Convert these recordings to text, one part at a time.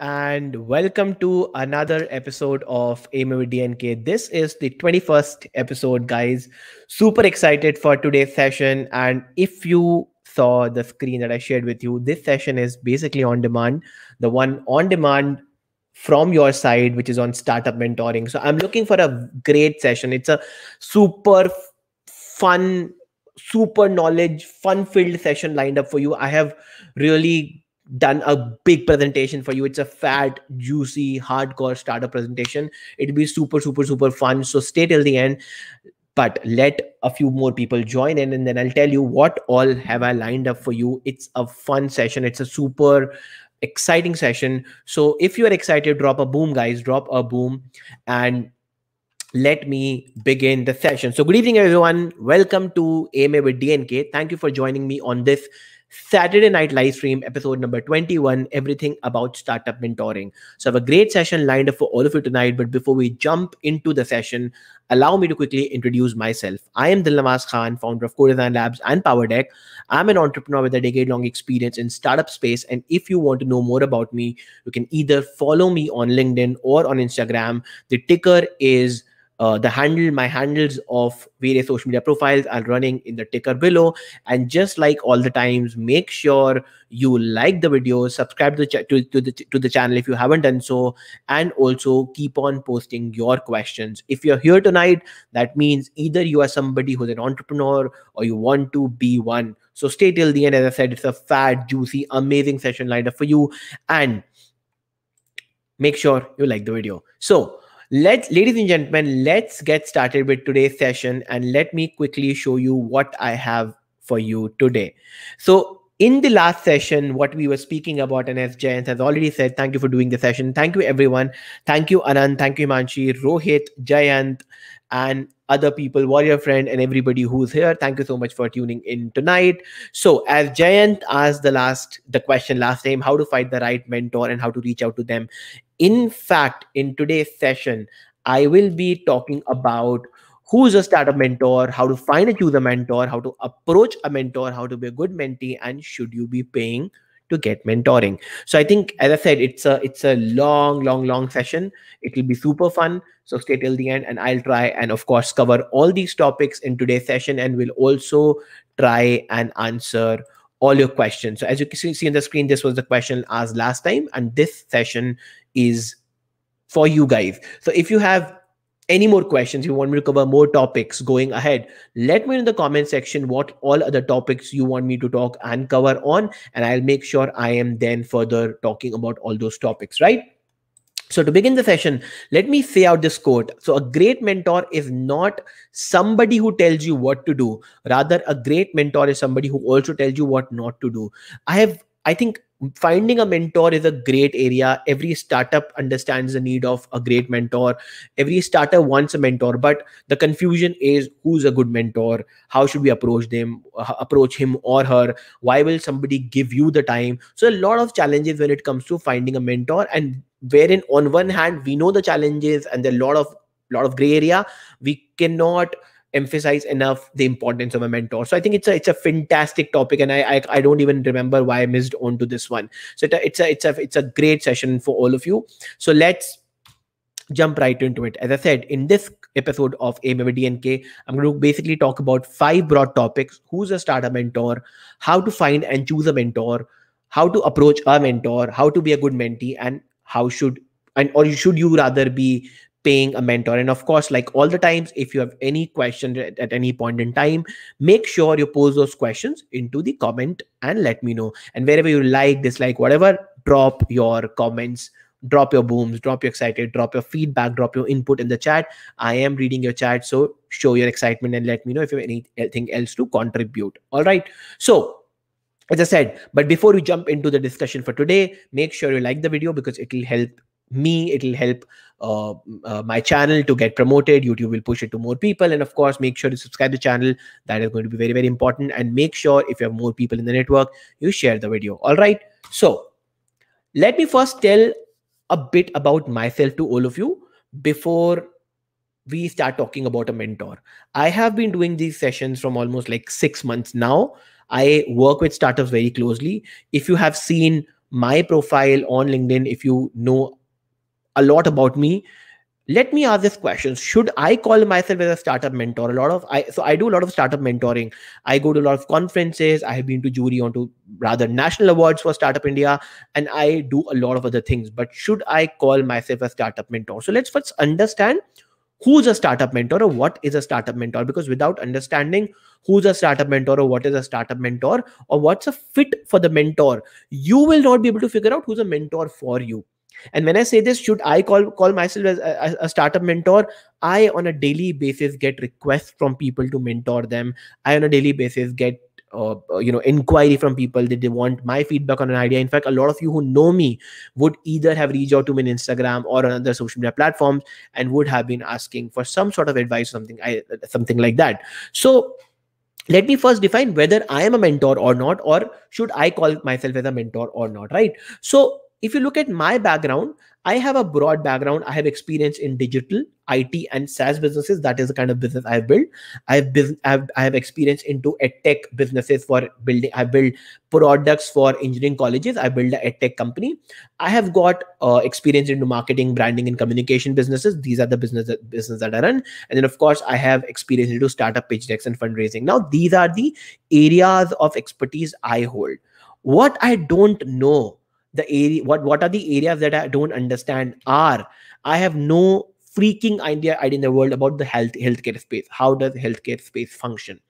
and welcome to another episode of AMA with DNK. This is the 21st episode, guys. Super excited for today's session. And if you saw the screen that I shared with you, this session is basically on demand, the one on demand from your side, which is on startup mentoring. So I'm looking for a great session. It's a super fun, super knowledge, fun filled session lined up for you. I have really done a big presentation for you. It's a fat, juicy, hardcore startup presentation. It'll be super, super, super fun. So stay till the end. But let a few more people join in, and then I'll tell you what all have I lined up for you. It's a fun session. It's a super exciting session. So if you are excited, drop a boom, guys. Drop a boom, and let me begin the session. So good evening, everyone. Welcome to AMA with DNK. Thank you for joining me on this Saturday Night Live Stream, episode number 21, everything about startup mentoring. So I have a great session lined up for all of you tonight. But before we jump into the session, allow me to quickly introduce myself. I am Dilnawaz Khan, founder of Codesign Labs and Power Deck. I'm an entrepreneur with a decade-long experience in startup space. And if you want to know more about me, you can either follow me on LinkedIn or on Instagram. The ticker is uh, the handle my handles of various social media profiles are running in the ticker below. And just like all the times make sure you like the video subscribe to the, to, to, the to the channel if you haven't done so and also keep on posting your questions. If you're here tonight that means either you are somebody who's an entrepreneur or you want to be one. So stay till the end. As i said it's a fat juicy amazing session lined up for you. And make sure you like the video. So Let's, ladies and gentlemen, let's get started with today's session and let me quickly show you what I have for you today. So in the last session, what we were speaking about, and as Jayant has already said, thank you for doing the session. Thank you, everyone. Thank you, Anand. Thank you, Manshi, Rohit, Jayant, and other people, Warrior Friend, and everybody who's here. Thank you so much for tuning in tonight. So, as Jayant asked the last the question last time, how to find the right mentor and how to reach out to them. In fact, in today's session, I will be talking about who's a startup mentor, how to find and choose a mentor, how to approach a mentor, how to be a good mentee, and should you be paying to get mentoring. So I think, as I said, it's a it's a long, long, long session. It will be super fun. So stay till the end, and I'll try and of course cover all these topics in today's session, and we'll also try and answer all your questions. So as you can see on the screen, this was the question asked last time, and this session is for you guys. So if you have any more questions, you want me to cover more topics going ahead, let me in the comment section what all other topics you want me to talk and cover on, and I'll make sure I am then further talking about all those topics, right? So to begin the session, let me say out this quote. So a great mentor is not somebody who tells you what to do. Rather, a great mentor is somebody who also tells you what not to do. I have, I think finding a mentor is a great area every startup understands the need of a great mentor every startup wants a mentor but the confusion is who's a good mentor how should we approach them uh, approach him or her why will somebody give you the time so a lot of challenges when it comes to finding a mentor and wherein on one hand we know the challenges and are a lot of lot of gray area we cannot emphasize enough the importance of a mentor. So I think it's a it's a fantastic topic, and I I, I don't even remember why I missed on to this one. So it's a it's a it's a great session for all of you. So let's jump right into it. As I said, in this episode of AMA with DNK, I'm going to basically talk about five broad topics: who's a startup mentor, how to find and choose a mentor, how to approach a mentor, how to be a good mentee, and how should and or should you rather be paying a mentor? And of course like all the times if you have any question at, at, any point in time make sure you pose those questions into the comment and let me know. And wherever you like dislike whatever drop your comments drop your booms drop your excited drop your feedback drop your input in the chat. I am reading your chat so show your excitement and let me know if you have anything else to contribute. All right. So as i said but before we jump into the discussion for today make sure you like the video because it will help me it'll help uh, uh, my channel to get promoted. Youtube will push it to more people. And of course make sure to subscribe the channel. That is going to be very very important. And make sure if you have more people in the network you share the video. All right. So let me first tell a bit about myself to all of you before we start talking about a mentor. I have been doing these sessions from almost like 6 months now i work with startups very closely. If you have seen my profile on LinkedIn, if you know a lot about me, let me ask this question. Should i call myself as a startup mentor? A lot of i so i do a lot of startup mentoring. I go to a lot of conferences. I have been to jury on to rather national awards for startup india and i do a lot of other things. But should i call myself a startup mentor? So let's first understand who's a startup mentor or what is a startup mentor? Because without understanding who's a startup mentor or what is a startup mentor or what's a fit for the mentor you will not be able to figure out who's a mentor for you. And when i say this should i call call myself as a, a, startup mentor? I on a daily basis get requests from people to mentor them. I on a daily basis get uh, you know inquiry from people that they want my feedback on an idea. In fact a lot of you who know me would either have reached out to me on instagram or on other social media platforms and would have been asking for some sort of advice something I, something like that. So let me first define whether i am a mentor or not or should i call myself as a mentor or not right? So if you look at my background, I have a broad background. I have experience in digital, IT, and SaaS businesses. That is the kind of business I've built. I've I've, I have experience into edtech businesses for building. I build products for engineering colleges. I build a edtech company. I have got uh, experience into marketing, branding, and communication businesses. These are the business that, business that I run. And then, of course, I have experience into startup pitch decks and fundraising. Now, these are the areas of expertise I hold. What I don't know the area what what are the areas that i don't understand are i have no freaking idea, idea in the world about the health healthcare space. How does healthcare space function?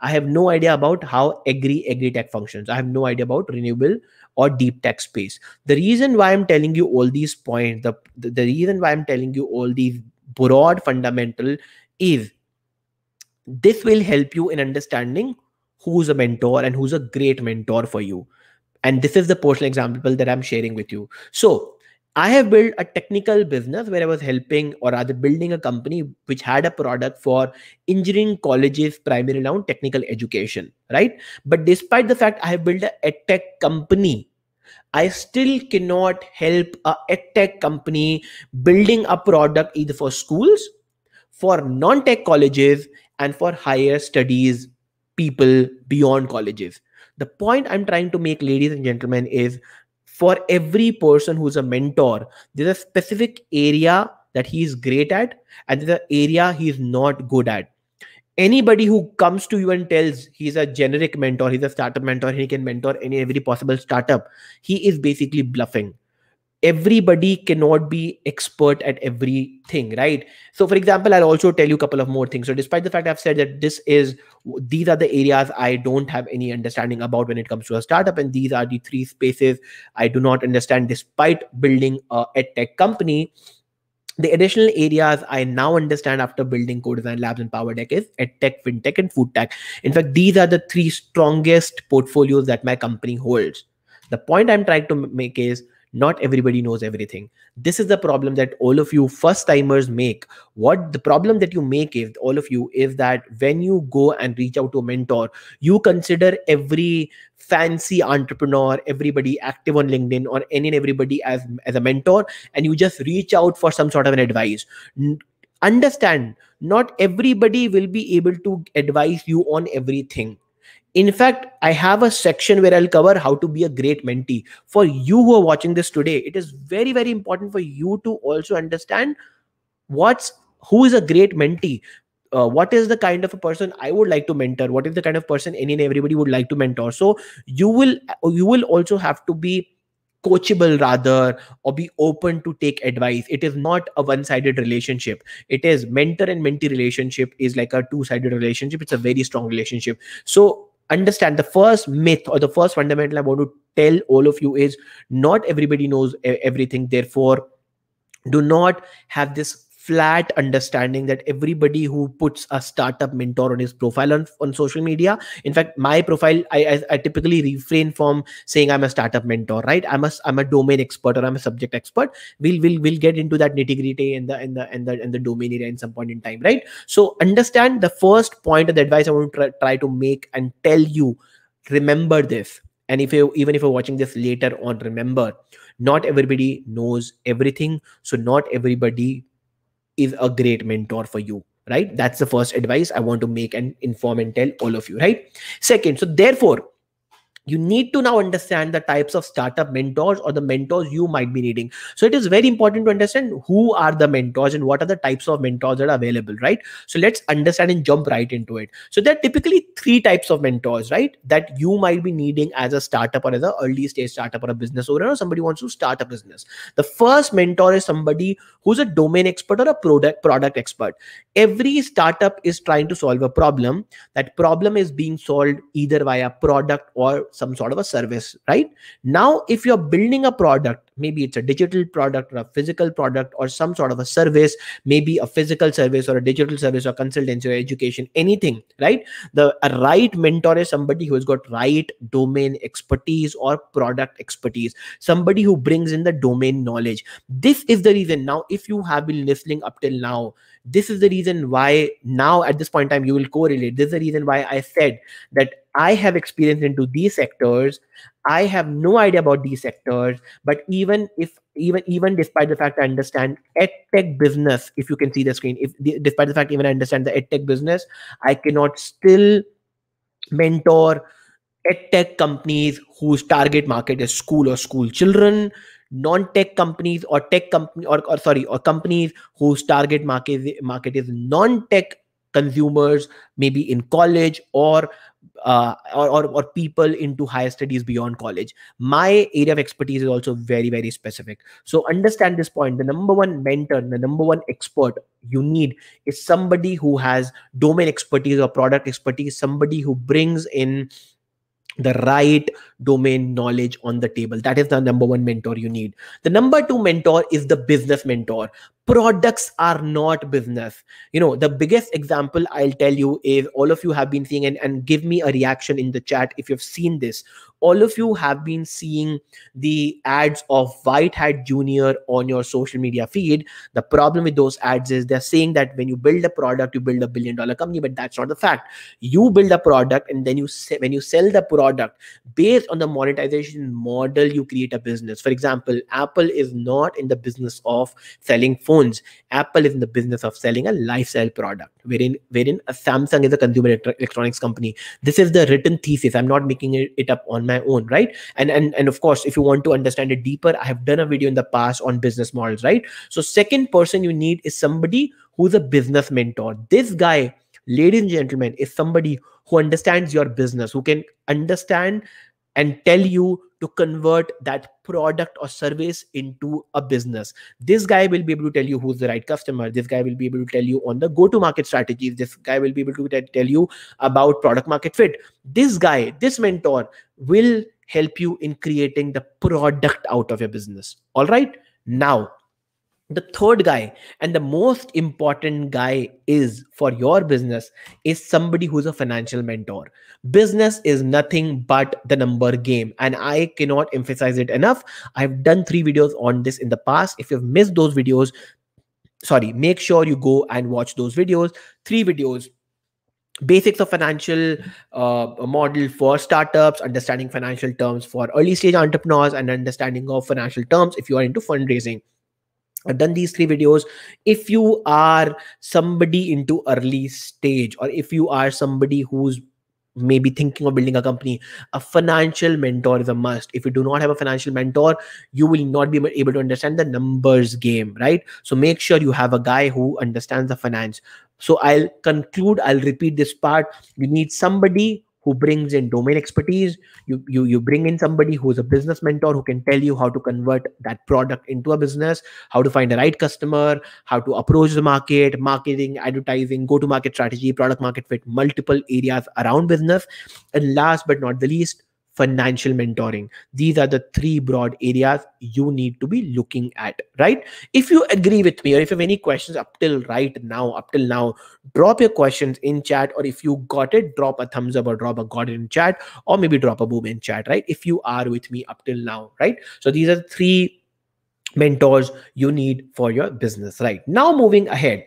I have no idea about how agri agri tech functions. I have no idea about renewable or deep tech space. The reason why i'm telling you all these points the, the, the reason why i'm telling you all these broad fundamental is this will help you in understanding who's a mentor and who's a great mentor for you and this is the personal example that i'm sharing with you. So i have built a technical business where i was helping or rather building a company which had a product for engineering colleges primarily around technical education right? But despite the fact i have built a tech company I still cannot help a tech company building a product either for schools, for non-tech colleges, and for higher studies people beyond colleges the point i'm trying to make ladies and gentlemen is for every person who's a mentor there's a specific area that he's great at and there's an area he's not good at. Anybody who comes to you and tells he's a generic mentor he's a startup mentor he can mentor any every possible startup he is basically bluffing everybody cannot be expert at everything right so for example i'll also tell you a couple of more things so despite the fact i've said that this is these are the areas i don't have any understanding about when it comes to a startup and these are the three spaces i do not understand despite building a tech company the additional areas I now understand after building co-design labs and power deck is edtech, fintech, and food tech. In fact, these are the three strongest portfolios that my company holds. The point I'm trying to make is not everybody knows everything. This is the problem that all of you first timers make. What the problem that you make is all of you is that when you go and reach out to a mentor you consider every fancy entrepreneur everybody active on linkedin or any and everybody as as a mentor and you just reach out for some sort of an advice. Understand not everybody will be able to advise you on everything in fact i have a section where i'll cover how to be a great mentee. For you who are watching this today it is very very important for you to also understand what's who is a great mentee. Uh, what is the kind of a person i would like to mentor? What is the kind of person any and everybody would like to mentor? So you will you will also have to be coachable rather or be open to take advice. It is not a one sided relationship. It is mentor and mentee relationship is like a two sided relationship. It's a very strong relationship. So understand the first myth or the first fundamental I want to tell all of you is not everybody knows everything. Therefore, do not have this flat understanding that everybody who puts a startup mentor on his profile on, on social media in fact my profile I, I, I typically refrain from saying i'm a startup mentor right? I'm a i'm a domain expert or i'm a subject expert. We'll we'll, we'll get into that nitty gritty in the in the in the in the domain area in some point in time right? So understand the first point of the advice i want to try, try to make and tell you remember this. And if you even if you're watching this later on remember not everybody knows everything. So not everybody is a great mentor for you right? That's the first advice i want to make and inform and tell all of you right? Second so therefore you need to now understand the types of startup mentors or the mentors you might be needing. So it is very important to understand who are the mentors and what are the types of mentors that are available right? So let's understand and jump right into it. So there are typically three types of mentors right that you might be needing as a startup or as an early stage startup or a business owner or somebody wants to start a business. The first mentor is somebody who's a domain expert or a product product expert. Every startup is trying to solve a problem. That problem is being solved either via product or some sort of a service right? Now if you're building a product maybe it's a digital product or a physical product or some sort of a service maybe a physical service or a digital service or consultancy or education anything right the right mentor is somebody who has got right domain expertise or product expertise somebody who brings in the domain knowledge this is the reason now if you have been listening up till now this is the reason why now at this point in time you will correlate this is the reason why i said that I have experience into these sectors. I have no idea about these sectors, but even if even even despite the fact I understand edtech business, if you can see the screen, if despite the fact even I understand the edtech business, I cannot still mentor edtech companies whose target market is school or school children non-tech companies or tech company or, or sorry or companies whose target market market is non-tech consumers maybe in college or uh, or, or, or people into higher studies beyond college. My area of expertise is also very very specific. So understand this point. The number one mentor the number one expert you need is somebody who has domain expertise or product expertise somebody who brings in the right domain knowledge on the table. That is the number one mentor you need. The number two mentor is the business mentor products are not business. You know the biggest example i'll tell you is all of you have been seeing and, and give me a reaction in the chat if you've seen this. All of you have been seeing the ads of white hat junior on your social media feed. The problem with those ads is they're saying that when you build a product you build a billion dollar company but that's not the fact. You build a product and then you say, when you sell the product based on the monetization model you create a business. For example apple is not in the business of selling phones phones apple is in the business of selling a lifestyle product wherein wherein samsung is a consumer electronics company. This is the written thesis. I'm not making it, it up on my own right? And and and of course if you want to understand it deeper i have done a video in the past on business models right? So second person you need is somebody who's a business mentor. This guy ladies and gentlemen is somebody who understands your business who can understand and tell you to convert that product or service into a business. This guy will be able to tell you who's the right customer. This guy will be able to tell you on the go to market strategies. This guy will be able to tell you about product market fit. This guy, this mentor will help you in creating the product out of your business. All right. Now, the third guy and the most important guy is for your business is somebody who's a financial mentor. Business is nothing but the number game and i cannot emphasize it enough. I've done three videos on this in the past. If you've missed those videos sorry make sure you go and watch those videos. Three videos. Basics of financial uh, model for startups understanding financial terms for early stage entrepreneurs and understanding of financial terms if you are into fundraising I've done these three videos. If you are somebody into early stage, or if you are somebody who's maybe thinking of building a company, a financial mentor is a must. If you do not have a financial mentor, you will not be able to understand the numbers game, right? So make sure you have a guy who understands the finance. So I'll conclude, I'll repeat this part. You need somebody who brings in domain expertise. You, you you bring in somebody who's a business mentor who can tell you how to convert that product into a business how to find the right customer how to approach the market marketing advertising go to market strategy product market fit multiple areas around business. And last but not the least financial mentoring. These are the three broad areas you need to be looking at right? If you agree with me or if you have any questions up till right now up till now drop your questions in chat or if you got it drop a thumbs up or drop a god in chat or maybe drop a boom in chat right? If you are with me up till now right? So these are three mentors you need for your business right? Now moving ahead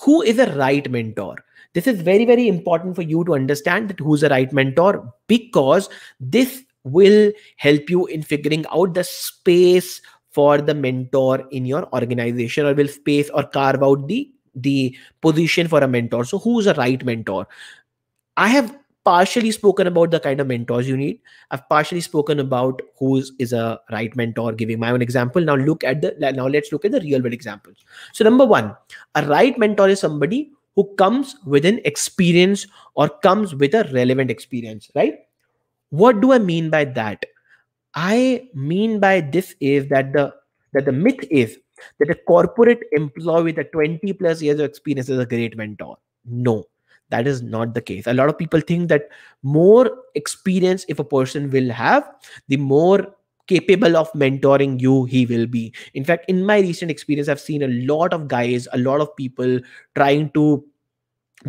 who is a right mentor this is very, very important for you to understand that who's the right mentor because this will help you in figuring out the space for the mentor in your organization or will space or carve out the the position for a mentor so who's a right mentor i have partially spoken about the kind of mentors you need. I've partially spoken about who is a right mentor, giving my own example. Now look at the now let's look at the real world examples. So number one, a right mentor is somebody who comes with an experience or comes with a relevant experience, right? What do I mean by that? I mean by this is that the that the myth is that a corporate employee with a 20 plus years of experience is a great mentor. No, that is not the case. A lot of people think that more experience if a person will have, the more capable of mentoring you he will be. In fact in my recent experience i've seen a lot of guys a lot of people trying to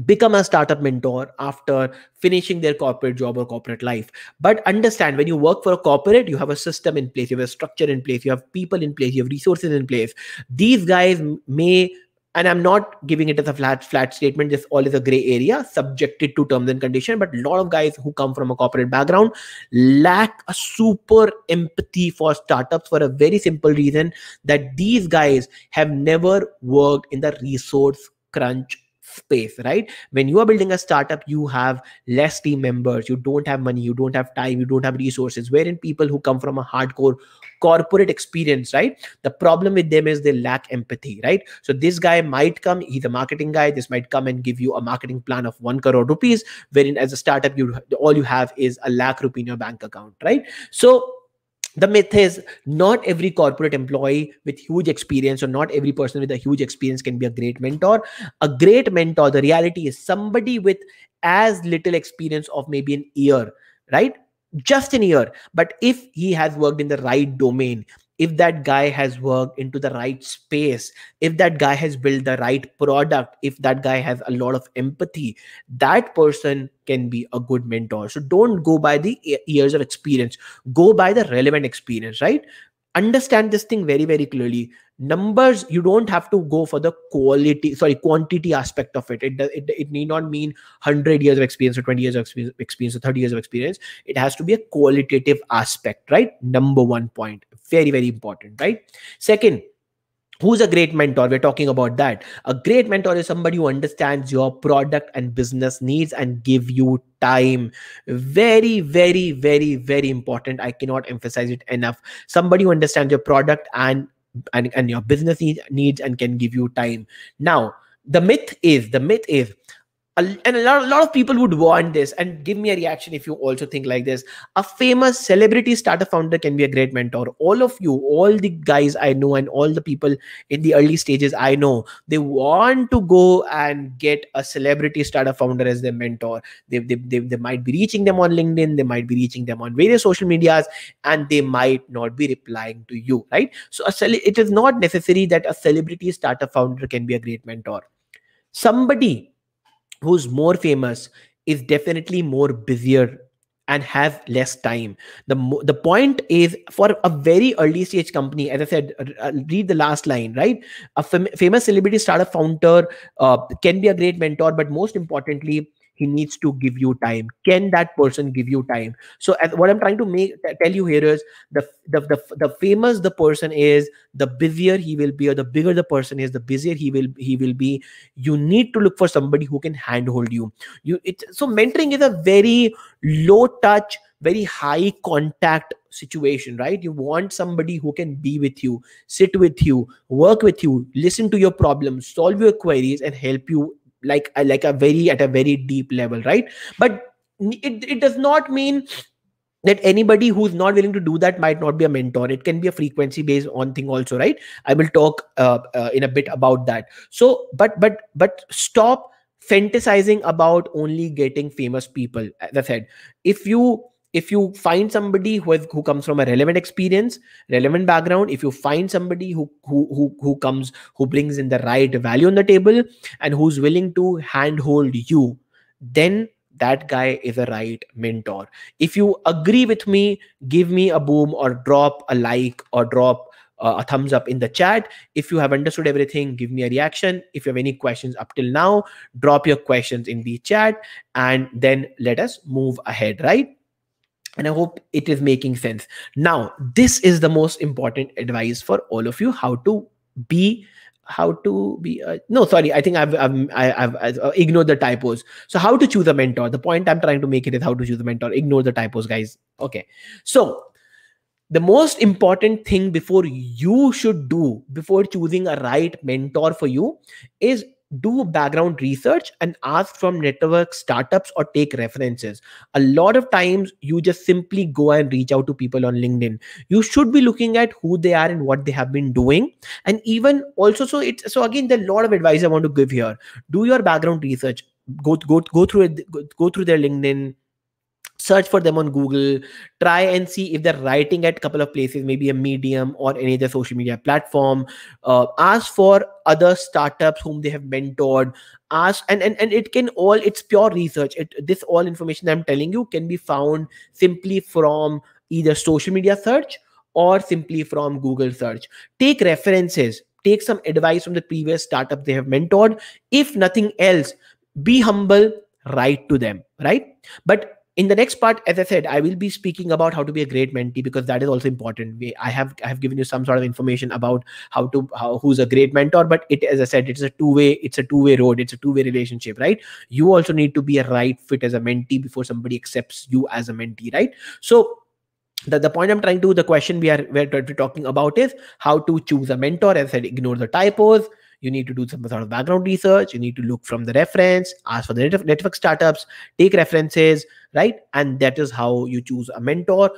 become a startup mentor after finishing their corporate job or corporate life. But understand when you work for a corporate you have a system in place you have a structure in place you have people in place you have resources in place. These guys may and i'm not giving it as a flat flat statement. This all is a gray area subjected to terms and condition but a lot of guys who come from a corporate background lack a super empathy for startups for a very simple reason that these guys have never worked in the resource crunch space right? When you are building a startup you have less team members. You don't have money. You don't have time. You don't have resources. Wherein people who come from a hardcore corporate experience right? The problem with them is they lack empathy right? So this guy might come he's a marketing guy this might come and give you a marketing plan of 1 crore rupees wherein as a startup you all you have is a lakh rupee in your bank account right? So the myth is not every corporate employee with huge experience or not every person with a huge experience can be a great mentor. A great mentor the reality is somebody with as little experience of maybe an year right just an year. But if he has worked in the right domain if that guy has worked into the right space if that guy has built the right product if that guy has a lot of empathy that person can be a good mentor. So don't go by the years of experience. Go by the relevant experience right understand this thing very very clearly. Numbers you don't have to go for the quality sorry quantity aspect of it. It, it, it need not mean 100 years of experience or 20 years of experience or 30 years of experience. It has to be a qualitative aspect right? Number one point. Very very important right? Second who's a great mentor? We're talking about that. A great mentor is somebody who understands your product and business needs and give you time. Very very very very important. I cannot emphasize it enough. Somebody who understands your product and and, and your business needs and can give you time. Now the myth is the myth is and a lot, a lot of people would want this and give me a reaction if you also think like this. A famous celebrity startup founder can be a great mentor. All of you all the guys i know and all the people in the early stages i know they want to go and get a celebrity startup founder as their mentor. They, they, they, they might be reaching them on linkedin they might be reaching them on various social medias and they might not be replying to you right? So a it is not necessary that a celebrity startup founder can be a great mentor. Somebody who's more famous is definitely more busier and have less time. The the point is for a very early stage company as i said read the last line right? A fam- famous celebrity startup founder uh, can be a great mentor but most importantly he needs to give you time. Can that person give you time? So what i'm trying to make tell you here is the, the the the famous the person is the busier he will be or the bigger the person is the busier he will he will be. You need to look for somebody who can handhold you. You it so mentoring is a very low touch very high contact situation right? You want somebody who can be with you sit with you work with you listen to your problems solve your queries and help you like like a very at a very deep level right? But it, it does not mean that anybody who's not willing to do that might not be a mentor. It can be a frequency based on thing also right? I will talk uh, uh, in a bit about that. So but but but stop fantasizing about only getting famous people. As i said if you if you find somebody who has, who comes from a relevant experience relevant background if you find somebody who who who, who comes who brings in the right value on the table and who's willing to handhold you then that guy is a right mentor if you agree with me give me a boom or drop a like or drop uh, a thumbs up in the chat. If you have understood everything, give me a reaction. If you have any questions up till now, drop your questions in the chat and then let us move ahead, right? And i hope it is making sense. Now this is the most important advice for all of you how to be how to be a, no sorry i think I've, I've i've i've uh, ignored the typos. So how to choose a mentor the point i'm trying to make it is how to choose a mentor. Ignore the typos guys. Okay. So the most important thing before you should do before choosing a right mentor for you is do background research and ask from network startups or take references. A lot of times you just simply go and reach out to people on linkedin. You should be looking at who they are and what they have been doing. And even also so it's so again a lot of advice i want to give here. Do your background research. Go go go through it go, go through their linkedin search for them on google try and see if they're writing at a couple of places maybe a medium or any other social media platform. Uh, ask for other startups whom they have mentored. Ask and and, and it can all it's pure research. It this all information i'm telling you can be found simply from either social media search or simply from google search. Take references. Take some advice from the previous startup they have mentored. If nothing else be humble write to them right? But in the next part as i said i will be speaking about how to be a great mentee because that is also important. We, i have i have given you some sort of information about how to how who's a great mentor but it as i said it's a two way it's a two way road it's a two way relationship right? You also need to be a right fit as a mentee before somebody accepts you as a mentee right? So the, the point i'm trying to the question we are we're talking about is how to choose a mentor. As i said ignore the typos you need to do some sort of background research. You need to look from the reference ask for the network startups take references right? And that is how you choose a mentor.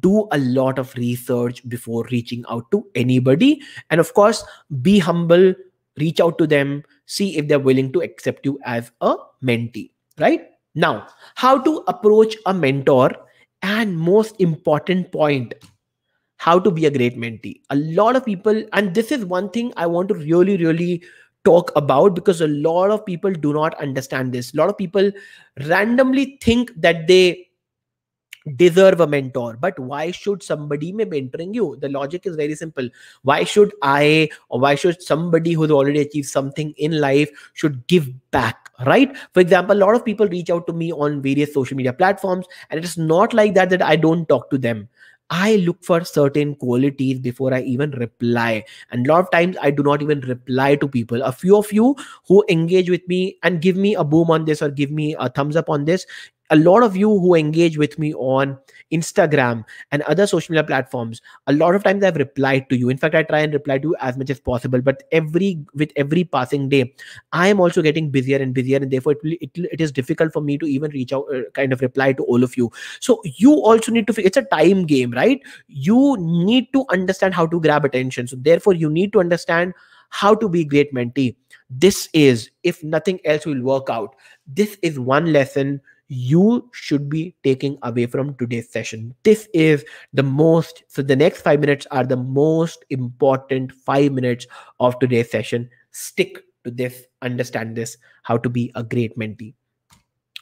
Do a lot of research before reaching out to anybody. And of course be humble reach out to them see if they're willing to accept you as a mentee right? Now how to approach a mentor and most important point how to be a great mentee. A lot of people, and this is one thing I want to really, really talk about because a lot of people do not understand this. A lot of people randomly think that they deserve a mentor but why should somebody be mentoring you the logic is very simple why should i or why should somebody who's already achieved something in life should give back right for example a lot of people reach out to me on various social media platforms and it is not like that that i don't talk to them I look for certain qualities before I even reply. And a lot of times I do not even reply to people. A few of you who engage with me and give me a boom on this or give me a thumbs up on this, a lot of you who engage with me on Instagram and other social media platforms, a lot of times I've replied to you. In fact, I try and reply to you as much as possible. But every with every passing day, I am also getting busier and busier, and therefore it, it, it is difficult for me to even reach out, uh, kind of reply to all of you. So you also need to. It's a time game, right? You need to understand how to grab attention. So therefore, you need to understand how to be great mentee. This is, if nothing else will work out, this is one lesson you should be taking away from today's session. This is the most, so the next five minutes are the most important five minutes of today's session. Stick to this, understand this, how to be a great mentee.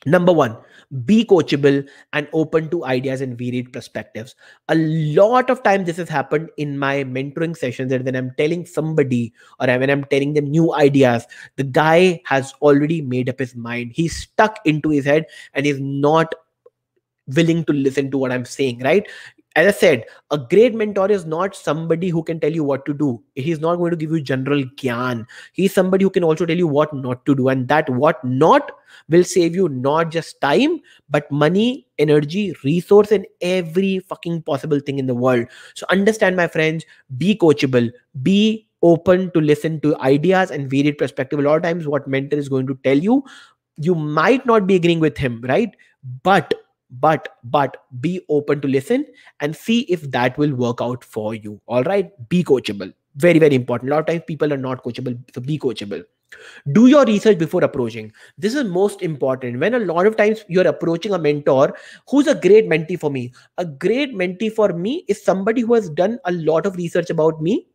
Number one, be coachable and open to ideas and varied perspectives. A lot of time this has happened in my mentoring sessions that when I'm telling somebody or when I'm telling them new ideas, the guy has already made up his mind. He's stuck into his head and is not willing to listen to what I'm saying, right? As I said, a great mentor is not somebody who can tell you what to do. He's not going to give you general gyan. He's somebody who can also tell you what not to do. And that what not will save you not just time, but money, energy, resource, and every fucking possible thing in the world. So understand, my friends, be coachable, be open to listen to ideas and varied perspective. A lot of times, what mentor is going to tell you, you might not be agreeing with him, right? But but but be open to listen and see if that will work out for you. All right? Be coachable. Very very important. A lot of times people are not coachable so be coachable. Do your research before approaching. This is most important. When a lot of times you're approaching a mentor who's a great mentee for me? A great mentee for me is somebody who has done a lot of research about me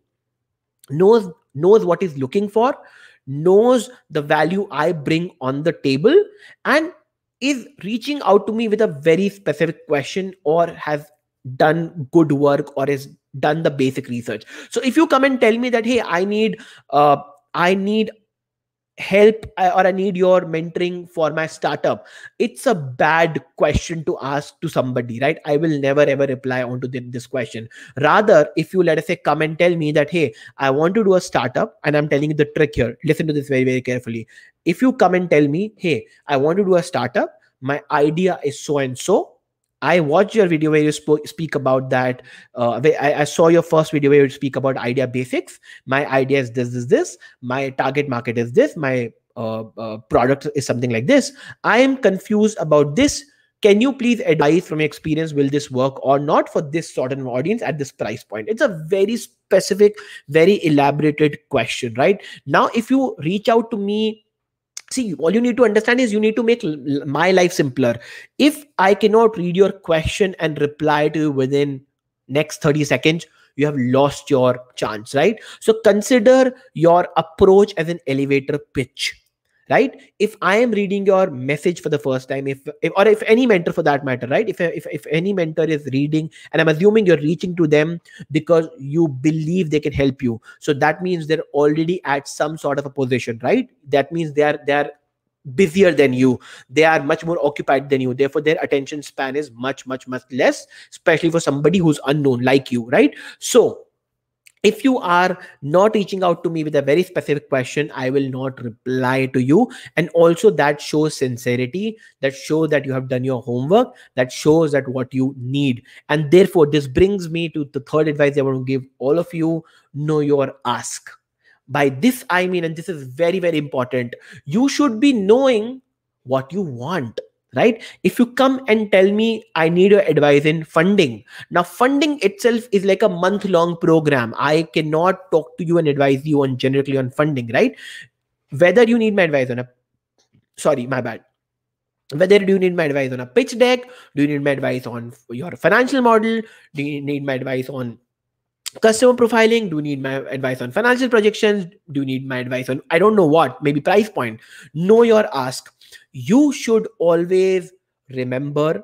knows knows what he's looking for knows the value i bring on the table and is reaching out to me with a very specific question or has done good work or has done the basic research. So if you come and tell me that hey i need uh i need help uh, or i need your mentoring for my startup? It's a bad question to ask to somebody right? I will never ever reply onto this question. Rather if you let us say come and tell me that hey i want to do a startup and i'm telling you the trick here. Listen to this very very carefully. If you come and tell me hey i want to do a startup my idea is so and so I watched your video where you spoke, speak about that. Uh, I, I, saw your first video where you speak about idea basics. My idea is this, this, this. My target market is this. My uh, uh, product is something like this. I am confused about this. Can you please advise from your experience, will this work or not for this sort of audience at this price point? It's a very specific, very elaborated question, right? Now, if you reach out to me see all you need to understand is you need to make my life simpler. If i cannot read your question and reply to you within next 30 seconds you have lost your chance right? So consider your approach as an elevator pitch right? If i am reading your message for the first time if, if or if any mentor for that matter right? If, if if any mentor is reading and i'm assuming you're reaching to them because you believe they can help you. So that means they're already at some sort of a position right? That means they are they are busier than you. They are much more occupied than you. Therefore their attention span is much much much less especially for somebody who's unknown like you right? So if you are not reaching out to me with a very specific question i will not reply to you. And also that shows sincerity that shows that you have done your homework that shows that what you need. And therefore this brings me to the third advice i want to give all of you. Know your ask. By this i mean and this is very very important you should be knowing what you want right? If you come and tell me i need your advice in funding now funding itself is like a month long program. I cannot talk to you and advise you on generically on funding right? Whether you need my advice on a sorry my bad. Whether do you need my advice on a pitch deck? Do you need my advice on your financial model? Do you need my advice on customer profiling? Do you need my advice on financial projections? Do you need my advice on i don't know what maybe price point. Know your ask you should always remember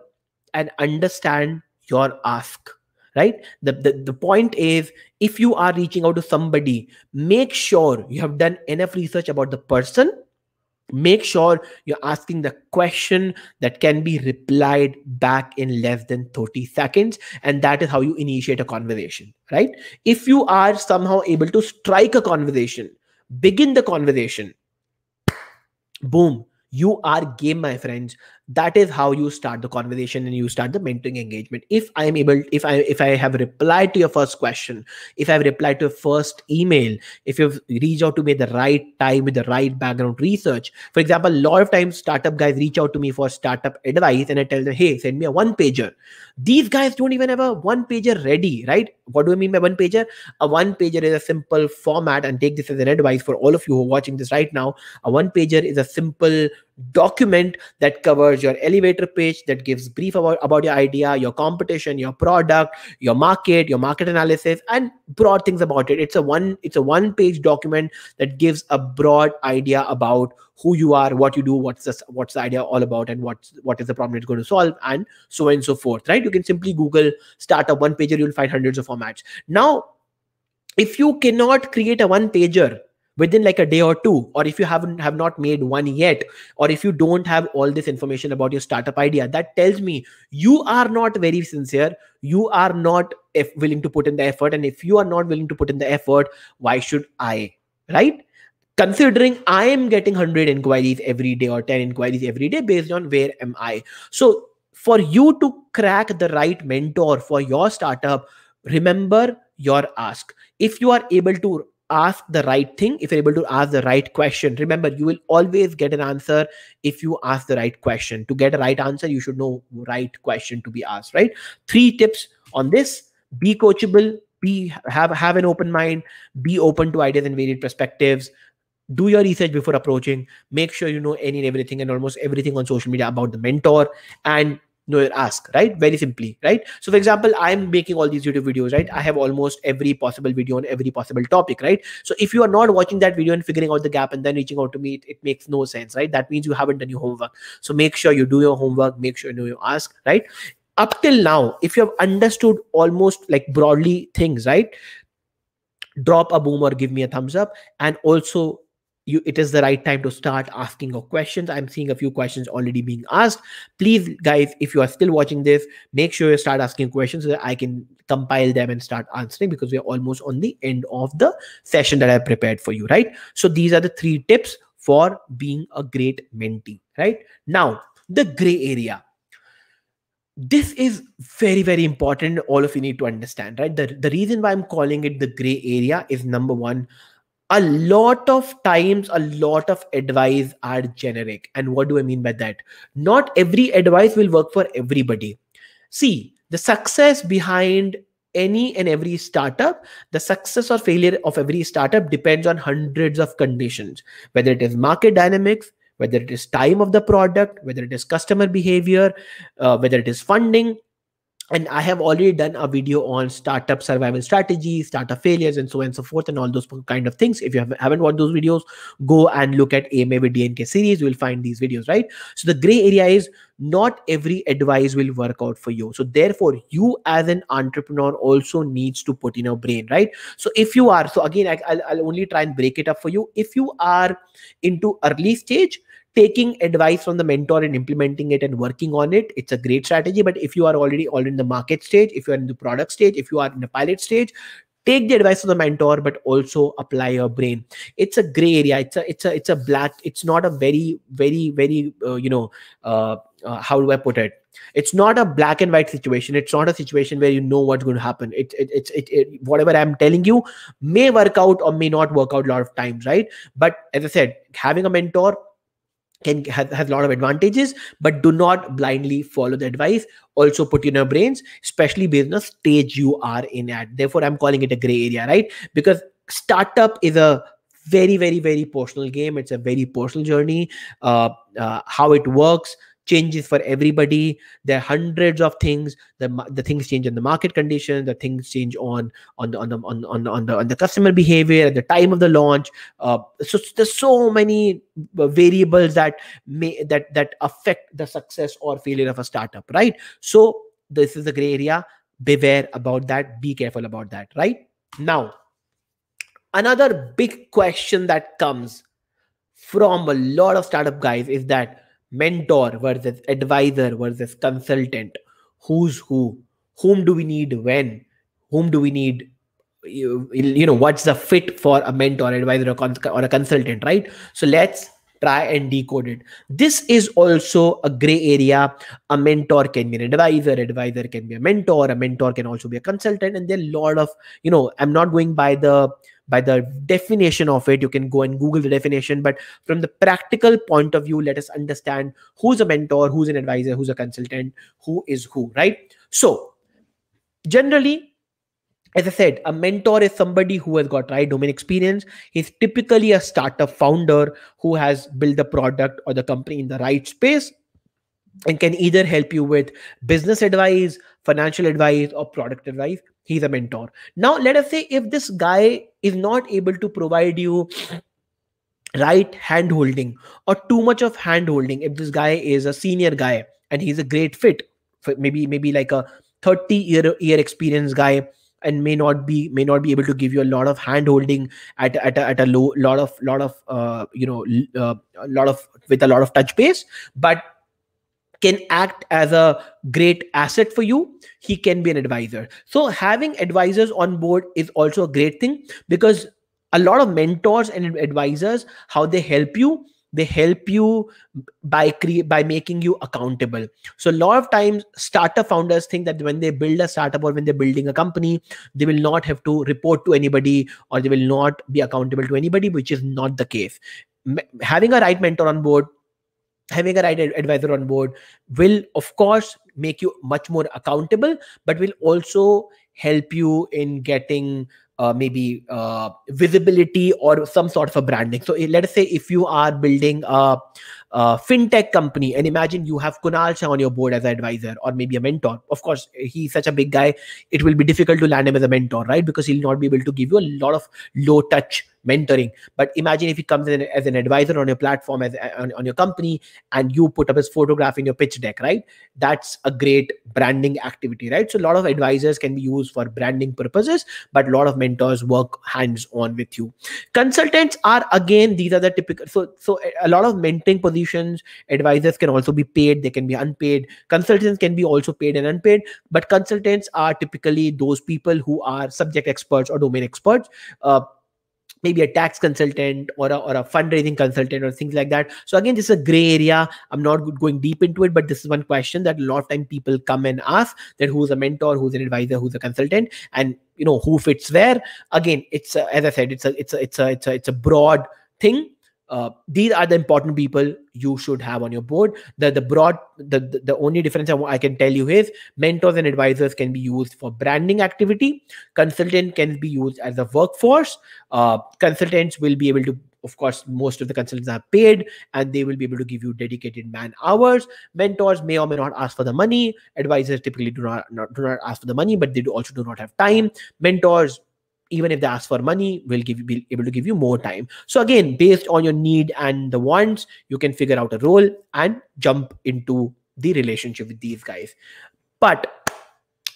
and understand your ask right? The, the the point is if you are reaching out to somebody make sure you have done enough research about the person. Make sure you're asking the question that can be replied back in less than 30 seconds and that is how you initiate a conversation right? If you are somehow able to strike a conversation begin the conversation. Boom you are game my friends that is how you start the conversation and you start the mentoring engagement. If i am able if i if i have replied to your first question if i've replied to your first email if you've reached out to me at the right time with the right background research for example a lot of times startup guys reach out to me for startup advice and i tell them hey send me a one pager. These guys don't even have a one pager ready right? What do i mean by one pager? A one pager is a simple format and take this as an advice for all of you who are watching this right now. A one pager is a simple document that covers your elevator pitch that gives brief about, about your idea your competition your product your market your market analysis and broad things about it. It's a one it's a one page document that gives a broad idea about who you are what you do what's the what's the idea all about and what's what is the problem it's going to solve and so on and so forth right? You can simply google startup one pager you'll find hundreds of formats. Now if you cannot create a one pager within like a day or two or if you haven't have not made one yet or if you don't have all this information about your startup idea that tells me you are not very sincere. You are not willing to put in the effort. And if you are not willing to put in the effort why should i right? Considering i am getting 100 inquiries every day or 10 inquiries every day based on where am i. So for you to crack the right mentor for your startup remember your ask. If you are able to ask the right thing, if you're able to ask the right question, remember you will always get an answer if you ask the right question. To get a right answer, you should know right question to be asked, right? Three tips on this: be coachable, be have have an open mind, be open to ideas and varied perspectives. Do your research before approaching. Make sure you know any and everything and almost everything on social media about the mentor and know your ask right? Very simply right? So for example i'm making all these youtube videos right? I have almost every possible video on every possible topic right? So if you are not watching that video and figuring out the gap and then reaching out to me it, it makes no sense right? That means you haven't done your homework. So make sure you do your homework make sure you know your ask right? Up till now if you have understood almost like broadly things right? Drop a boom or give me a thumbs up and also you it is the right time to start asking your questions. I'm seeing a few questions already being asked. Please guys if you are still watching this make sure you start asking questions so that i can compile them and start answering because we're almost on the end of the session that i prepared for you right? So these are the three tips for being a great mentee right? Now the gray area. This is very very important all of you need to understand right? The, the reason why i'm calling it the gray area is number one a lot of times a lot of advice are generic. And what do i mean by that? Not every advice will work for everybody. See the success behind any and every startup the success or failure of every startup depends on hundreds of conditions. Whether it is market dynamics whether it is time of the product whether it is customer behavior uh, whether it is funding and i have already done a video on startup survival strategies startup failures and so on and so forth and all those kind of things. If you haven't watched those videos go and look at AMA with dnk series. You will find these videos right? So the gray area is not every advice will work out for you. So therefore you as an entrepreneur also needs to put in your brain right? So if you are so again I, I'll, I'll only try and break it up for you. If you are into early stage taking advice from the mentor and implementing it and working on it it's a great strategy. But if you are already all in the market stage if you are in the product stage if you are in the pilot stage take the advice of the mentor but also apply your brain. It's a gray area. It's a it's a it's a black it's not a very very very uh, you know uh, uh, how do i put it? It's not a black and white situation. It's not a situation where you know what's going to happen. It, it it's it, it whatever i'm telling you may work out or may not work out a lot of times right? But as i said having a mentor can have, have a lot of advantages but do not blindly follow the advice. Also put in your brains especially based on stage you are in at. Therefore i'm calling it a gray area right? Because startup is a very very very personal game. It's a very personal journey. Uh, uh, how it works changes for everybody. There are hundreds of things. The the things change in the market conditions. The things change on on the on the on, on, on the on the customer behavior at the time of the launch. Uh, so there's so many variables that may that that affect the success or failure of a startup right? So this is the gray area. Beware about that. Be careful about that right? Now another big question that comes from a lot of startup guys is that mentor versus advisor versus consultant. Who's who? Whom do we need when? Whom do we need you, you know what's the fit for a mentor advisor or, or a consultant right? So let's try and decode it. This is also a gray area. A mentor can be an advisor advisor can be a mentor a mentor can also be a consultant and there are a lot of you know i'm not going by the by the definition of it you can go and google the definition but from the practical point of view let us understand who's a mentor who's an advisor who's a consultant who is who right so generally as I said, a mentor is somebody who has got right domain experience. He's typically a startup founder who has built the product or the company in the right space and can either help you with business advice, financial advice, or product advice he's a mentor. Now let us say if this guy is not able to provide you right hand holding or too much of hand holding if this guy is a senior guy and he's a great fit maybe maybe like a 30 year year experience guy and may not be may not be able to give you a lot of hand holding at, at, a, at a low lot of lot of uh, you know uh, a lot of with a lot of touch base but can act as a great asset for you he can be an advisor. So having advisors on board is also a great thing because a lot of mentors and advisors how they help you they help you by cre- by making you accountable. So a lot of times startup founders think that when they build a startup or when they're building a company they will not have to report to anybody or they will not be accountable to anybody which is not the case. Having a right mentor on board having a right advisor on board will of course make you much more accountable but will also help you in getting uh, maybe uh, visibility or some sort of a branding. So let us say if you are building a, a, fintech company and imagine you have kunal shah on your board as an advisor or maybe a mentor. Of course he's such a big guy it will be difficult to land him as a mentor right? Because he'll not be able to give you a lot of low touch mentoring. But imagine if he comes in as an advisor on your platform as on, on your company and you put up his photograph in your pitch deck right? That's a great branding activity right? So a lot of advisors can be used for branding purposes but a lot of mentors work hands on with you. Consultants are again these are the typical so so a lot of mentoring positions advisors can also be paid they can be unpaid. Consultants can be also paid and unpaid but consultants are typically those people who are subject experts or domain experts. Uh, maybe a tax consultant or a, or a fundraising consultant or things like that. So again this is a gray area. I'm not going deep into it but this is one question that a lot of time people come and ask that who's a mentor who's an advisor who's a consultant and you know who fits where. Again it's a, as i said it's a it's a it's a it's a, it's a broad thing uh, these are the important people you should have on your board. The the broad the, the, the only difference I, can tell you is mentors and advisors can be used for branding activity. Consultant can be used as a workforce. Uh, consultants will be able to of course most of the consultants are paid and they will be able to give you dedicated man hours. Mentors may or may not ask for the money. Advisors typically do not, not do not ask for the money but they do also do not have time. Mentors even if they ask for money we'll give be able to give you more time. So again based on your need and the wants you can figure out a role and jump into the relationship with these guys. But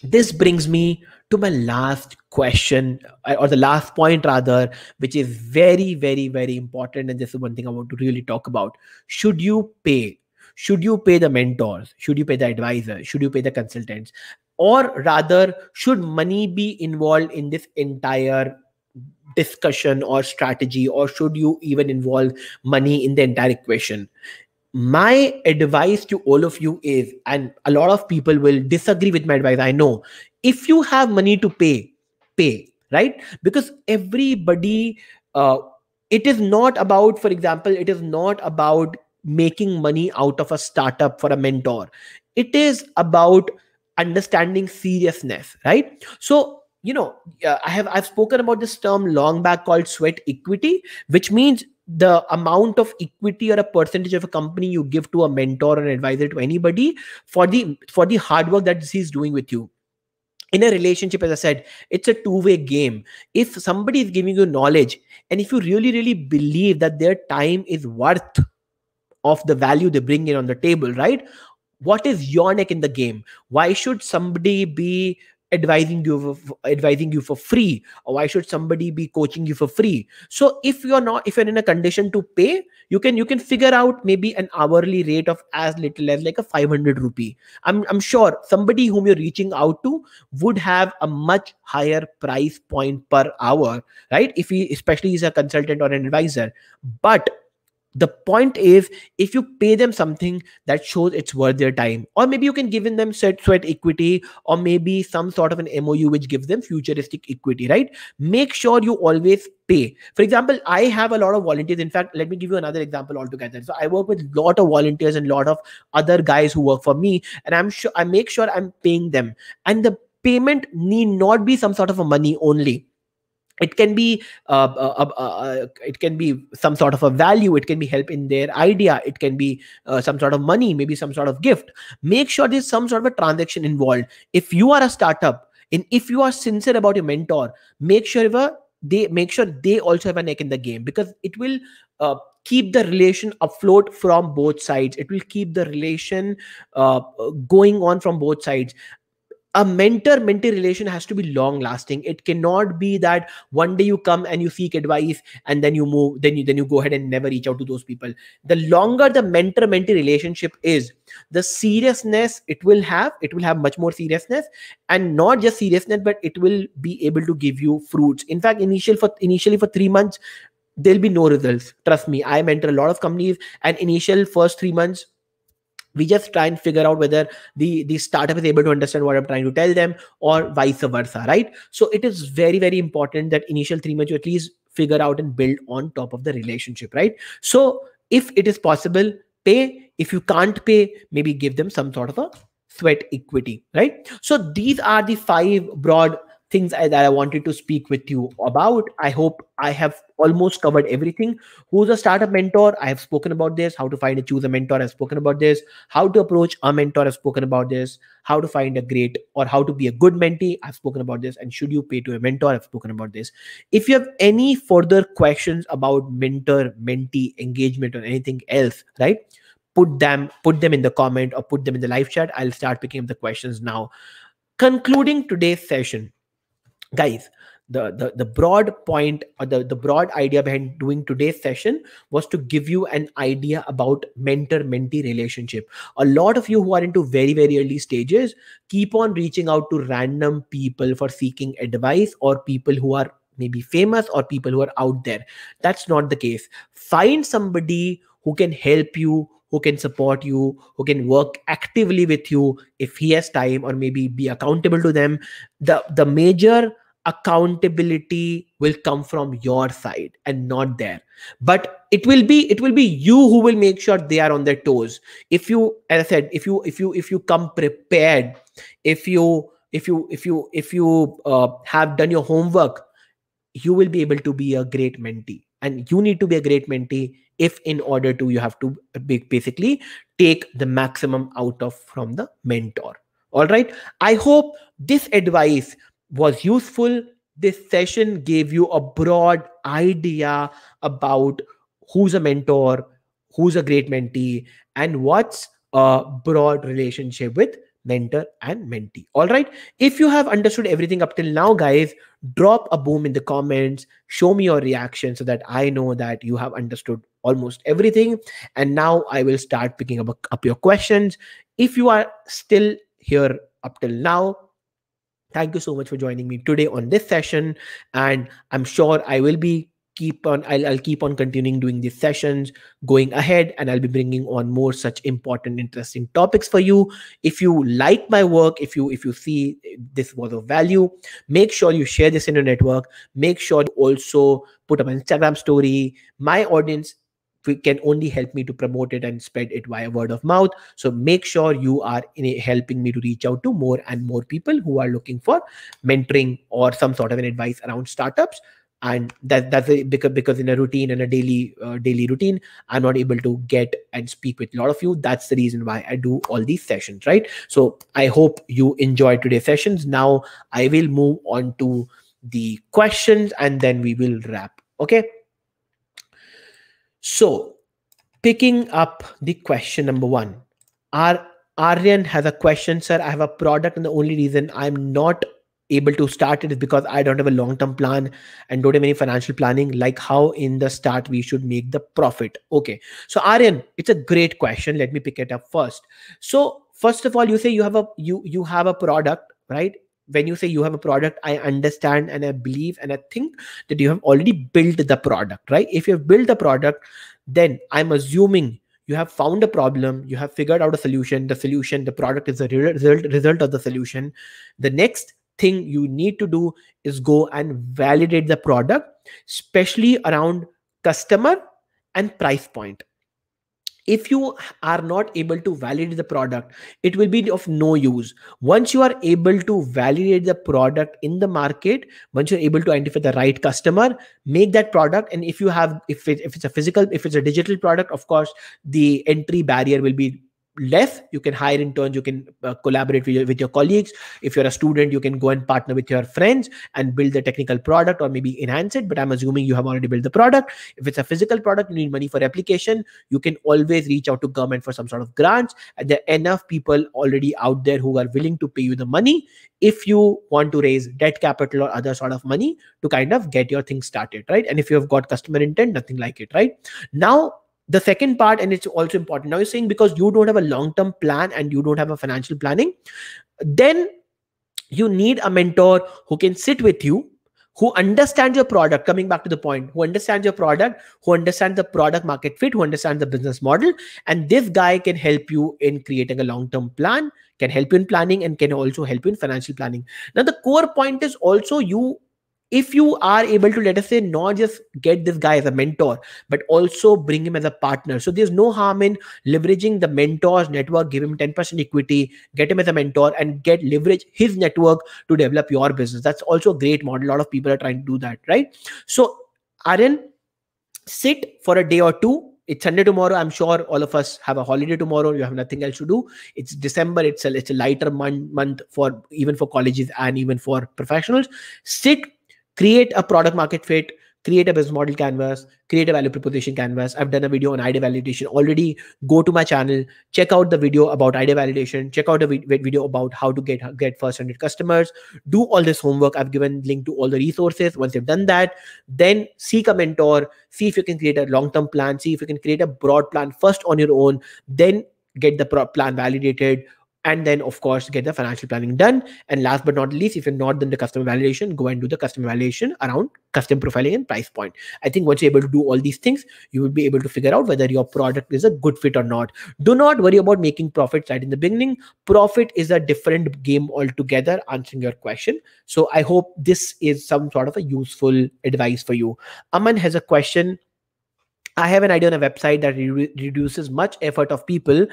this brings me to my last question uh, or the last point rather which is very very very important. And this is one thing i want to really talk about. Should you pay? Should you pay the mentors? Should you pay the advisor should you pay the consultants or rather should money be involved in this entire discussion or strategy or should you even involve money in the entire equation? My advice to all of you is and a lot of people will disagree with my advice i know if you have money to pay pay right? Because everybody uh, it is not about for example it is not about making money out of a startup for a mentor. It is about understanding seriousness right? So you know uh, i have i've spoken about this term long back called sweat equity which means the amount of equity or a percentage of a company you give to a mentor or an advisor to anybody for the for the hard work that he's doing with you. In a relationship as i said it's a two way game. If somebody is giving you knowledge and if you really really believe that their time is worth of the value they bring in on the table right what is your neck in the game? Why should somebody be advising you for, advising you for free? Or why should somebody be coaching you for free? So if you're not if you're in a condition to pay you can you can figure out maybe an hourly rate of as little as like a 500 rupee. I'm i'm sure somebody whom you're reaching out to would have a much higher price point per hour right? If he especially is a consultant or an advisor. But the point is if you pay them something that shows it's worth their time or maybe you can give them set sweat equity or maybe some sort of an mou which gives them futuristic equity right? Make sure you always pay. For example i have a lot of volunteers. In fact let me give you another example altogether. So i work with a lot of volunteers and a lot of other guys who work for me and i'm sure i make sure i'm paying them. And the payment need not be some sort of a money only it can be uh, uh, uh, uh, it can be some sort of a value it can be help in their idea it can be uh, some sort of money maybe some sort of gift. Make sure there's some sort of a transaction involved. If you are a startup and if you are sincere about your mentor make sure they make sure they also have a neck in the game because it will uh, keep the relation afloat from both sides. It will keep the relation uh, going on from both sides a mentor mentee relation has to be long lasting. It cannot be that one day you come and you seek advice and then you move then you then you go ahead and never reach out to those people. The longer the mentor mentee relationship is the seriousness it will have it will have much more seriousness and not just seriousness but it will be able to give you fruits. In fact initial for initially for 3 months there'll be no results. Trust me i mentor a lot of companies and initial first 3 months we just try and figure out whether the the startup is able to understand what i'm trying to tell them or vice versa right? So it is very very important that initial three months you at least figure out and build on top of the relationship right? So if it is possible pay. If you can't pay maybe give them some sort of a sweat equity right? So these are the five broad things I, that I wanted to speak with you about. I hope I have almost covered everything. Who's a startup mentor? I have spoken about this. How to find a choose a mentor? I've spoken about this. How to approach a mentor? I've spoken about this. How to find a great or how to be a good mentee? I've spoken about this. And should you pay to a mentor? I've spoken about this. If you have any further questions about mentor, mentee engagement, or anything else, right? Put them, put them in the comment or put them in the live chat. I'll start picking up the questions now. Concluding today's session, guys the, the the broad point or the, the broad idea behind doing today's session was to give you an idea about mentor mentee relationship. A lot of you who are into very very early stages keep on reaching out to random people for seeking advice or people who are maybe famous or people who are out there. That's not the case. Find somebody who can help you who can support you who can work actively with you if he has time or maybe be accountable to them. The the major accountability will come from your side and not there. But it will be it will be you who will make sure they are on their toes. If you as i said if you if you if you come prepared if you if you if you if you uh, have done your homework you will be able to be a great mentee and you need to be a great mentee if in order to you have to basically take the maximum out of from the mentor all right i hope this advice was useful. This session gave you a broad idea about who's a mentor, who's a great mentee, and what's a broad relationship with mentor and mentee. All right. If you have understood everything up till now, guys, drop a boom in the comments. Show me your reaction so that I know that you have understood almost everything. And now I will start picking up, up your questions. If you are still here up till now, Thank you so much for joining me today on this session. And I'm sure I will be keep on I'll, I'll keep on continuing doing these sessions going ahead and i'll be bringing on more such important interesting topics for you if you like my work if you if you see this was of value make sure you share this in your network make sure you also put up an instagram story my audience we can only help me to promote it and spread it via word of mouth. So make sure you are in helping me to reach out to more and more people who are looking for mentoring or some sort of an advice around startups. And that that's a, because because in a routine and a daily uh, daily routine, I'm not able to get and speak with a lot of you. That's the reason why I do all these sessions, right? So I hope you enjoy today's sessions. Now I will move on to the questions and then we will wrap. Okay. So, picking up the question number one, Ar- Aryan has a question, sir. I have a product, and the only reason I'm not able to start it is because I don't have a long term plan and don't have any financial planning, like how in the start we should make the profit. Okay. So, Aryan, it's a great question. Let me pick it up first. So, first of all, you say you have a you you have a product, right? when you say you have a product i understand and i believe and i think that you have already built the product right if you have built the product then i'm assuming you have found a problem you have figured out a solution the solution the product is a result result of the solution the next thing you need to do is go and validate the product especially around customer and price point. If you are not able to validate the product it will be of no use. Once you are able to validate the product in the market once you're able to identify the right customer make that product. And if you have if, it, if it's a physical if it's a digital product of course the entry barrier will be less you can hire interns you can uh, collaborate with your, with your colleagues. If you're a student you can go and partner with your friends and build the technical product or maybe enhance it but i'm assuming you have already built the product. If it's a physical product you need money for application. You can always reach out to government for some sort of grants. And there are enough people already out there who are willing to pay you the money if you want to raise debt capital or other sort of money to kind of get your thing started right? And if you have got customer intent nothing like it right? Now the second part and it's also important. Now you're saying because you don't have a long term plan and you don't have a financial planning then you need a mentor who can sit with you who understands your product. Coming back to the point who understands your product who understands the product market fit who understands the business model and this guy can help you in creating a long term plan can help you in planning and can also help you in financial planning. Now the core point is also you if you are able to let us say not just get this guy as a mentor but also bring him as a partner so there's no harm in leveraging the mentor's network give him 10% equity get him as a mentor and get leverage his network to develop your business that's also a great model a lot of people are trying to do that right so Aryan, sit for a day or two it's Sunday tomorrow. I'm sure all of us have a holiday tomorrow. You have nothing else to do. It's December. It's a it's a lighter month month for even for colleges and even for professionals. Sit create a product market fit create a business model canvas create a value proposition canvas. I've done a video on idea validation. Already go to my channel check out the video about idea validation check out the video about how to get get first 100 customers. Do all this homework. I've given link to all the resources. Once you've done that then seek a mentor see if you can create a long term plan see if you can create a broad plan first on your own then get the plan validated and then of course get the financial planning done. And last but not least if you're not done the customer validation go and do the customer validation around custom profiling and price point. I think once you're able to do all these things you will be able to figure out whether your product is a good fit or not. Do not worry about making profits right in the beginning. Profit is a different game altogether answering your question. So i hope this is some sort of a useful advice for you. Aman has a question I have an idea on a website that re- reduces much effort of people,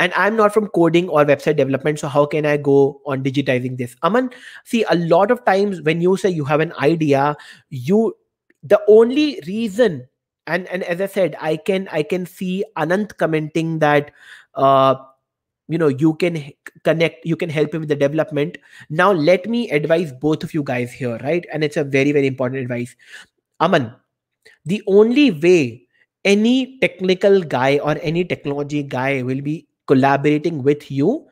and I'm not from coding or website development. So how can I go on digitizing this? Aman, see, a lot of times when you say you have an idea, you the only reason, and and as I said, I can I can see Anant commenting that. Uh, you know you can connect you can help him with the development now let me advise both of you guys here right and it's a very very important advice aman the only way any technical guy or any technology guy will be collaborating with you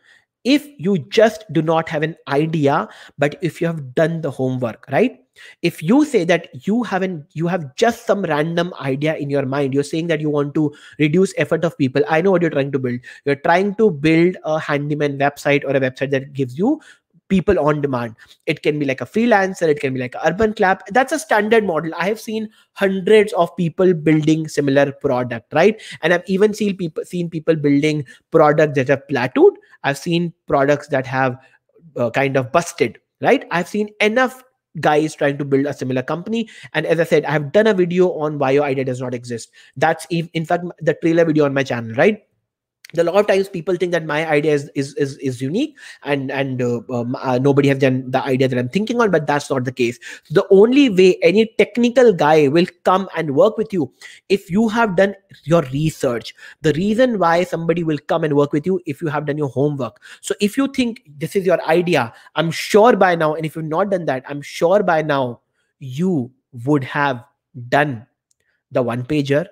if you just do not have an idea but if you have done the homework right? If you say that you haven't you have just some random idea in your mind you're saying that you want to reduce effort of people i know what you're trying to build. You're trying to build a handyman website or a website that gives you people on demand. It can be like a freelancer it can be like an UrbanClap. That's a standard model. I have seen hundreds of people building similar product right? And i've even seen people seen people building products that have plateaued. I've seen products that have uh, kind of busted right? I've seen enough guys trying to build a similar company. And as i said i have done a video on why your idea does not exist. That's in fact the trailer video on my channel right a lot of times people think that my idea is is is, is unique and and uh, um, uh, nobody has done the idea that i'm thinking on but that's not the case. The only way any technical guy will come and work with you if you have done your research the reason why somebody will come and work with you if you have done your homework. So if you think this is your idea i'm sure by now and if you've not done that i'm sure by now you would have done the one pager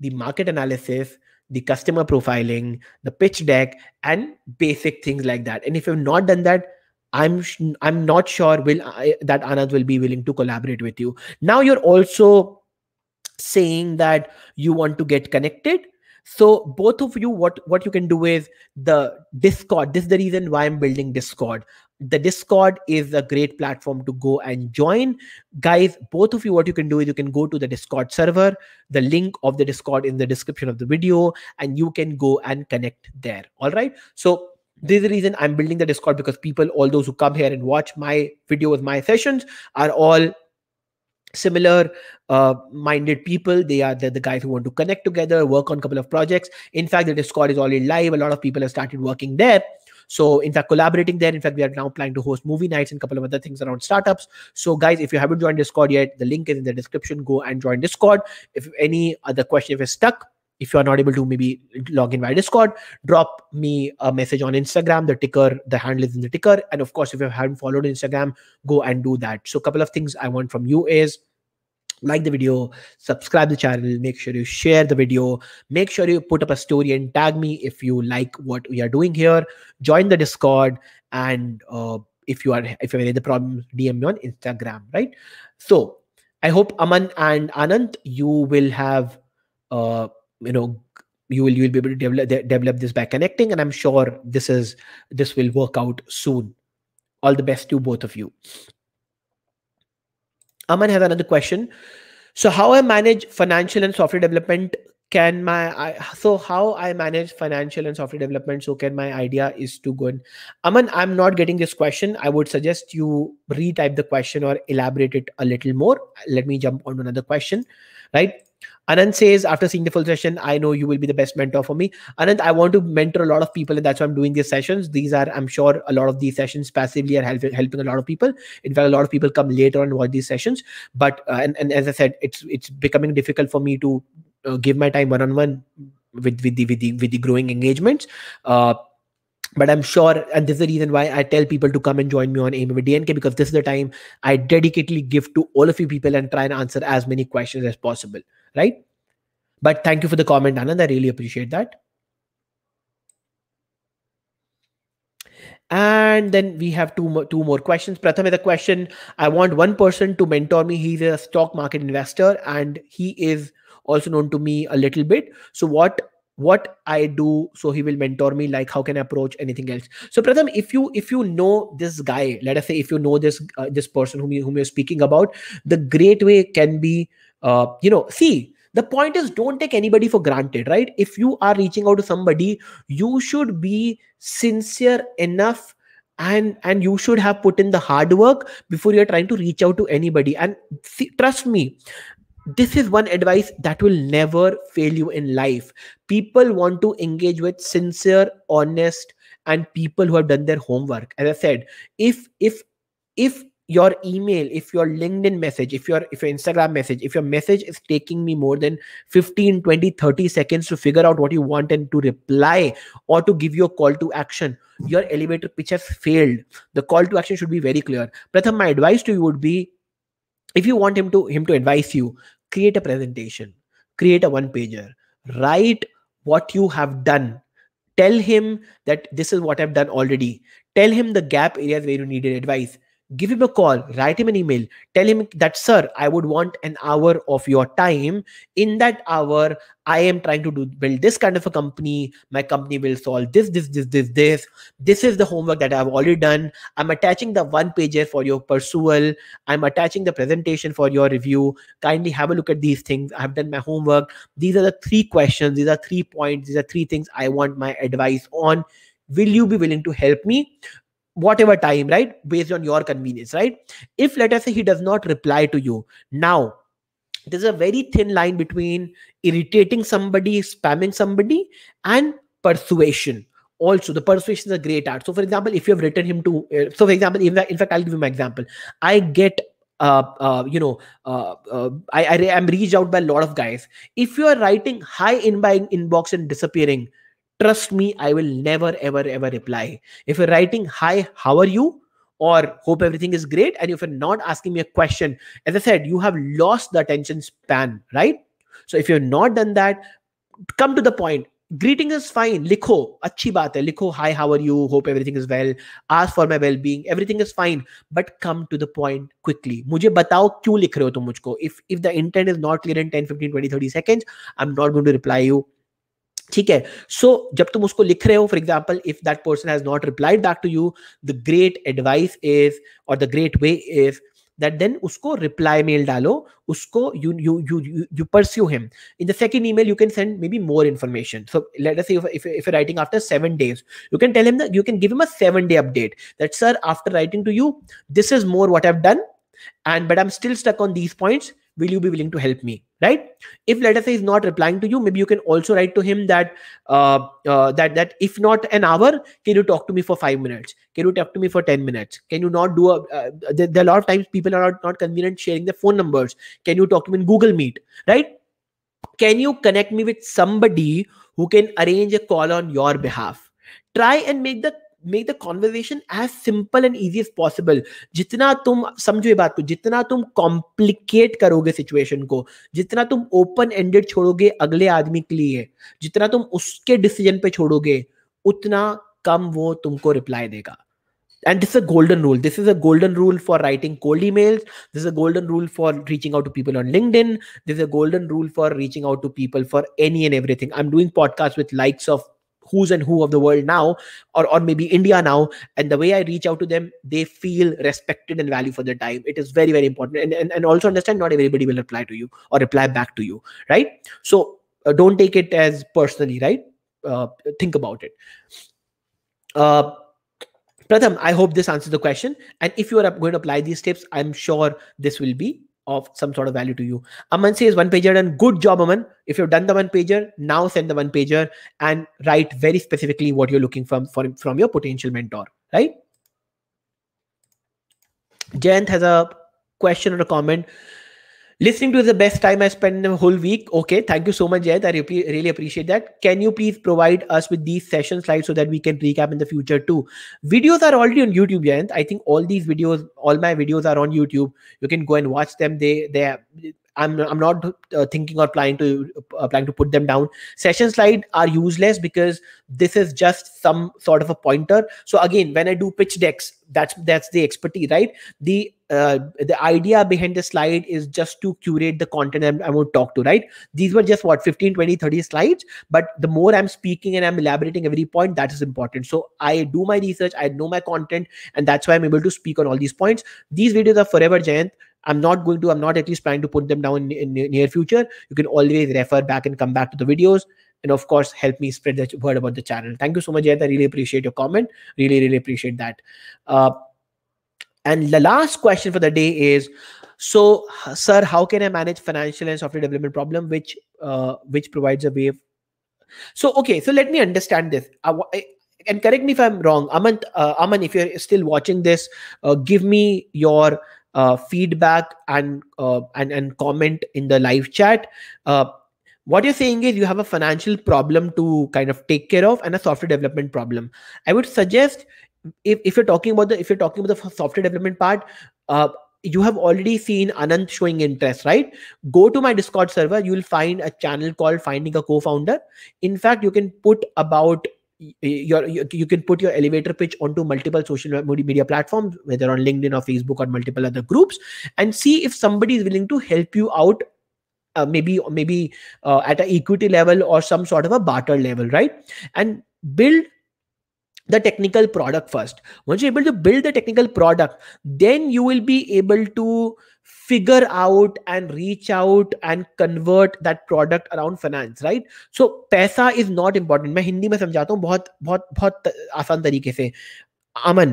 the market analysis the customer profiling, the pitch deck, and basic things like that. And if you've not done that, I'm I'm not sure will I, that Anand will be willing to collaborate with you. Now you're also saying that you want to get connected. So both of you, what what you can do is the Discord. This is the reason why I'm building Discord the discord is a great platform to go and join. Guys both of you what you can do is you can go to the discord server. The link of the discord in the description of the video and you can go and connect there. All right? So this is the reason i'm building the discord because people all those who come here and watch my videos my sessions are all similar uh, minded people. They are the, the guys who want to connect together work on a couple of projects. In fact the discord is already live. A lot of people have started working there so in fact, collaborating there. In fact, we are now planning to host movie nights and a couple of other things around startups. So guys, if you haven't joined Discord yet, the link is in the description. Go and join Discord. If any other question, if you're stuck, if you are not able to maybe log in via discord drop me a message on instagram the ticker the handle is in the ticker and of course if you haven't followed instagram go and do that so a couple of things i want from you is like the video subscribe the channel make sure you share the video make sure you put up a story and tag me if you like what we are doing here. Join the discord and uh, if you are if you have any other problems dm me on instagram right? So i hope aman and anant you will have uh you know you will you will be able to develop develop this by connecting and i'm sure this is this will work out soon. All the best to both of you Aman has another question. So, how I manage financial and software development can my I, so how i manage financial and software development so can my idea is to go and aman i'm not getting this question. I would suggest you retype the question or elaborate it a little more. Let me jump on another question right Anand says, after seeing the full session, I know you will be the best mentor for me. Anand, I want to mentor a lot of people, and that's why I'm doing these sessions. These are, I'm sure, a lot of these sessions passively are helping helping a lot of people. In fact, a lot of people come later and watch these sessions. But uh, and, and as I said, it's it's becoming difficult for me to uh, give my time one on one with with the with the with the growing engagements. Uh, but i'm sure and this is the reason why i tell people to come and join me on with dnk because this is the time i dedicatedly give to all of you people and try and answer as many questions as possible right? But thank you for the comment, Anand. I really appreciate that. And then we have two more, two more questions. Pratham has a question. I want one person to mentor me. He's a stock market investor and he is also known to me a little bit. So what what I do so he will mentor me like how can I approach anything else. So Pratham, if you if you know this guy, let us say if you know this uh, this person whom you whom you're speaking about, the great way can be uh, you know see the point is don't take anybody for granted right? If you are reaching out to somebody you should be sincere enough and and you should have put in the hard work before you're trying to reach out to anybody. And trust me this is one advice that will never fail you in life. People want to engage with sincere honest and people who have done their homework. As i said if if if your email if your linkedin message if your if your instagram message if your message is taking me more than 15 20 30 seconds to figure out what you want and to reply or to give you a call to action your elevator pitch has failed. The call to action should be very clear. Pratham my advice to you would be if you want him to him to advise you create a presentation create a one pager write what you have done. Tell him that this is what i've done already. Tell him the gap areas where you needed advice give him a call write him an email. Tell him that sir i would want an hour of your time. In that hour i am trying to do build this kind of a company. My company will solve this this this this this. This is the homework that i've already done. I'm attaching the one pager for your pursual. I'm attaching the presentation for your review. Kindly have a look at these things. I've done my homework. These are the three questions. These are three points. These are three things i want my advice on. Will you be willing to help me whatever time right? Based on your convenience right? If let us say he does not reply to you now there's a very thin line between irritating somebody spamming somebody and persuasion also. The persuasion is a great art. So for example if you have written him to uh, so for example in in fact i'll give you my example. I get uh, uh, you know, uh, uh, I, I am reached out by a lot of guys. If you are writing high in by inbox and disappearing, trust me i will never ever ever reply. If you're writing hi how are you? or hope everything is great and if you're not asking me a question as i said you have lost the attention span right? So if you've not done that come to the point. Greeting is fine. Likho achhi baat hai. Likho hi how are you? Hope everything is well. Ask for my well being everything is fine. But come to the point quickly. mujhe batao kyun likh rahe ho tum mujhko if if the intent is not clear in 10 15 20 30 seconds i'm not going to reply you ठीक है? सो so, जब तुम उसको लिख रहे हो for example if that person has not replied back to you the great advice is और the great way is that then उसको रिप्लाई मेल डालो उसको you you you you pursue him in the second email you can send maybe more information so let us if if you writing after seven days you can tell him that you can give him a seven day update that sir after writing to you this is more what have done and but I am still stuck on these points will you be willing to help me right? If let us say he's not replying to you maybe you can also write to him that uh, uh, that that if not an hour can you talk to me for five minutes? Can you talk to me for 10 minutes? Can you not do a uh, there, there, are a lot of times people are not, not convenient sharing their phone numbers. Can you talk to me in google meet right? Can you connect me with somebody who can arrange a call on your behalf? Try and make the make the conversation as simple and easy as possible जितना तुम समझो ये बात को जितना तुम complicate करोगे situation को जितना तुम ओपन एंडेड छोड़ोगे अगले आदमी के लिए जितना तुम उसके डिसीज़न पे छोड़ोगे उतना कम वो तुमको रिप्लाई देगा and this is a golden rule this is a golden rule for writing cold emails this is a golden rule for reaching out to people on linkedin this is a golden rule for reaching out to people for any and everything i'm doing podcasts with likes of who's and who of the world now or, or maybe india now and the way i reach out to them they feel respected and value for their time. It is very very important. And, and, and also understand not everybody will reply to you or reply back to you right? So uh, don't take it as personally right? Uh, think about it. Uh, Pratham, I hope this answers the question. And if you are going to apply these tips, I'm sure this will be of some sort of value to you. Aman says one pager done. Good job, Aman. If you've done the one pager, now send the one pager and write very specifically what you're looking from, from, from your potential mentor, right? Jayant has a question or a comment. Listening to is the best time I spend a whole week. Okay, thank you so much, Jayant. I re- really appreciate that. Can you please provide us with these session slides so that we can recap in the future too? Videos are already on YouTube, Jayant. I think all these videos, all my videos are on YouTube. You can go and watch them. They they I'm I'm not uh, thinking or planning to uh, planning to put them down. Session slide are useless because this is just some sort of a pointer. So again, when I do pitch decks, that's that's the expertise, right? The uh, the idea behind the slide is just to curate the content I'm, I want to talk to, right? These were just what 15, 20, 30 slides, but the more I'm speaking and I'm elaborating every point, that is important. So I do my research, I know my content, and that's why I'm able to speak on all these points. These videos are forever, Jayant i'm not going to i'm not at least planning to put them down in, in near future. You can always refer back and come back to the videos. And of course help me spread the word about the channel. Thank you so much Jayant. i really appreciate your comment. Really really appreciate that. Uh, and the last question for the day is so sir how can i manage financial and software development problem? Which uh, which provides a way so okay so let me understand this. I, I, and correct me if i'm wrong. Aman uh, aman if you're still watching this uh, give me your uh, feedback and uh, and and comment in the live chat. Uh, what you're saying is you have a financial problem to kind of take care of and a software development problem. I would suggest if, if you're talking about the if you're talking about the software development part, uh, you have already seen Anant showing interest, right? Go to my Discord server. You will find a channel called Finding a Co-founder. In fact, you can put about your, you, you can put your elevator pitch onto multiple social media platforms whether on linkedin or facebook or multiple other groups and see if somebody is willing to help you out uh, maybe maybe uh, at an equity level or some sort of a barter level right? And build the technical product first. Once you're able to build the technical product then you will be able to figure out and reach out and convert that product around finance, right? So, पैसा is not important. मैं हिंदी में समझाता हूँ बहुत बहुत बहुत आसान तरीके से। अमन,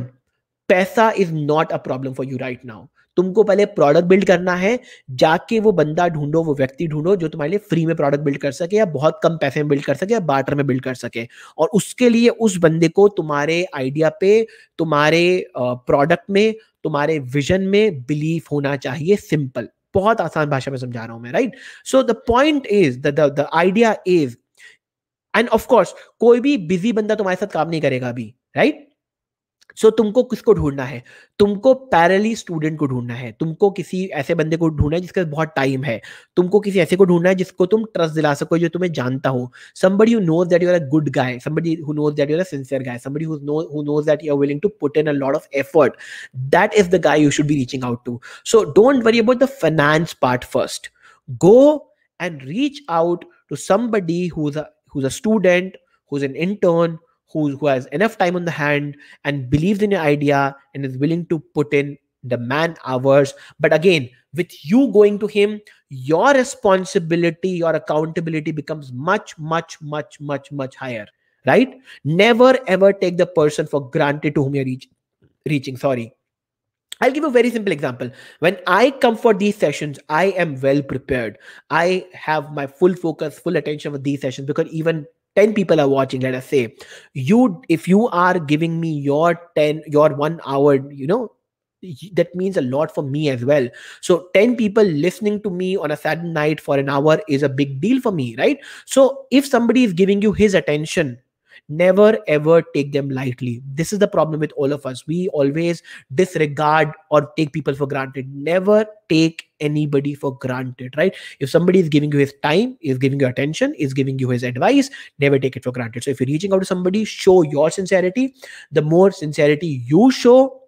पैसा is not a problem for you right now. तुमको पहले प्रोडक्ट बिल्ड करना है, जाके वो बंदा ढूंढो, वो व्यक्ति ढूंढो जो तुम्हारे लिए फ्री में प्रोडक्ट बिल्ड कर सके या बहुत कम पैसे में बिल्ड कर सके या बार्टर में बिल्ड कर सके। और उसके लिए उस बंदे को तुम्हारे आइडिया पे, तुम्हारे प्रोडक्ट में तुम्हारे विजन में बिलीव होना चाहिए सिंपल बहुत आसान भाषा में समझा रहा हूँ मैं right so the point is the idea is and of course कोई भी बिज़ी बंदा तुम्हारे साथ काम नहीं करेगा अभी राइट सो so, तुमको किसको ढूंढना है? तुमको पैरली स्टूडेंट को ढूंढना है। तुमको किसी ऐसे बंदे को ढूंढना है जिसका बहुत टाइम है। तुमको किसी ऐसे को ढूंढना है जिसको तुम ट्रस्ट दिला सको जो तुम्हें जानता हो। Somebody you knows that you are a good guy somebody who knows that you are a sincere guy somebody who knows that you are willing to put in a lot of effort that is the guy you should be reaching out to so don't worry about the finance part first go and reach out to somebody who a who's a student who's who, who has enough time on the hand and believes in your idea and is willing to put in the man hours but again with you going to him your responsibility your accountability becomes much much much much much higher right never ever take the person for granted to whom you're reach, reaching sorry I'll give a very simple example. When I come for these sessions, I am well prepared. I have my full focus, full attention for these sessions because even 10 people are watching let us say. You if you are giving me your 10 your 1 hour you know that means a lot for me as well. So 10 people listening to me on a saturday night for an hour is a big deal for me right? So if somebody is giving you his attention never ever take them lightly. This is the problem with all of us. We always disregard or take people for granted. Never take anybody for granted right? If somebody is giving you his time is giving you attention is giving you his advice never take it for granted. So if you're reaching out to somebody show your sincerity. The more sincerity you show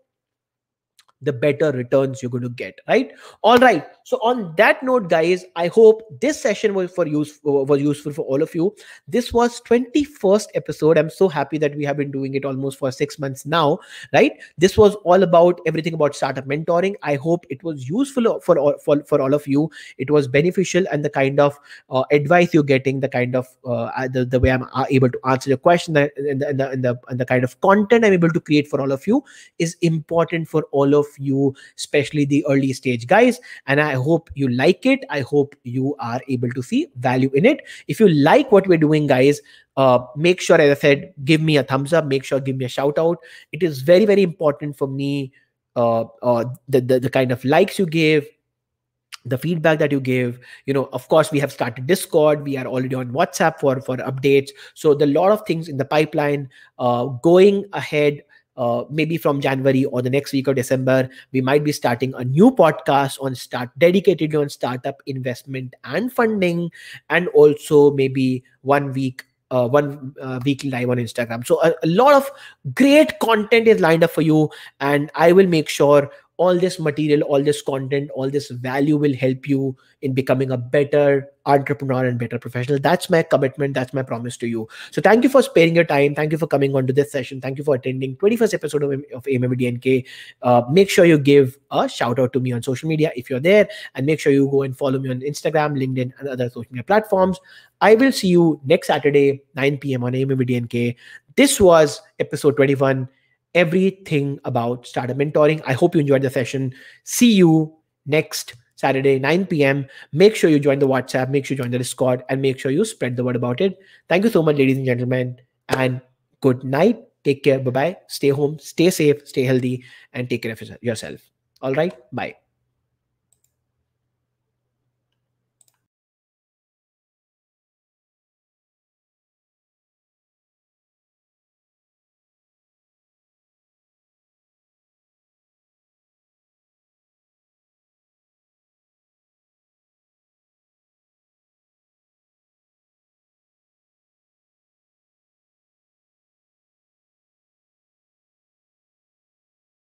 the better returns you're going to get right? All right. So on that note guys i hope this session was for use was useful for all of you. This was 21st episode. I'm so happy that we have been doing it almost for 6 months now right? This was all about everything about startup mentoring. I hope it was useful for all for, for all of you. It was beneficial and the kind of uh, advice you're getting the kind of uh, the, the way i'm uh, able to answer your question and the, and the, and the and the kind of content i'm able to create for all of you is important for all of you, especially the early stage guys. And I hope you like it. I hope you are able to see value in it. If you like what we're doing, guys, uh, make sure, as I said, give me a thumbs up. Make sure, give me a shout out. It is very, very important for me. Uh, uh, the, the the kind of likes you give, the feedback that you give you know of course we have started discord we are already on whatsapp for for updates so the lot of things in the pipeline uh, going ahead uh, maybe from January or the next week of December, we might be starting a new podcast on start dedicated on startup investment and funding, and also maybe one week uh, one uh, weekly live on Instagram. So a, a, lot of great content is lined up for you, and I will make sure all this material, all this content, all this value will help you in becoming a better entrepreneur and better professional. That's my commitment. That's my promise to you. So thank you for sparing your time. Thank you for coming on to this session. Thank you for attending 21st episode of, of AMA DNK. Uh, make sure you give a shout out to me on social media if you're there and make sure you go and follow me on Instagram, LinkedIn and other social media platforms. I will see you next Saturday, 9 p.m. on AMA DNK. This was episode 21 everything about startup mentoring. I hope you enjoyed the session. See you next Saturday, 9 p.m. Make sure you join the WhatsApp, make sure you join the Discord, and make sure you spread the word about it. Thank you so much, ladies and gentlemen, and good night. Take care. Bye bye. Stay home, stay safe, stay healthy, and take care of yourself. All right. Bye.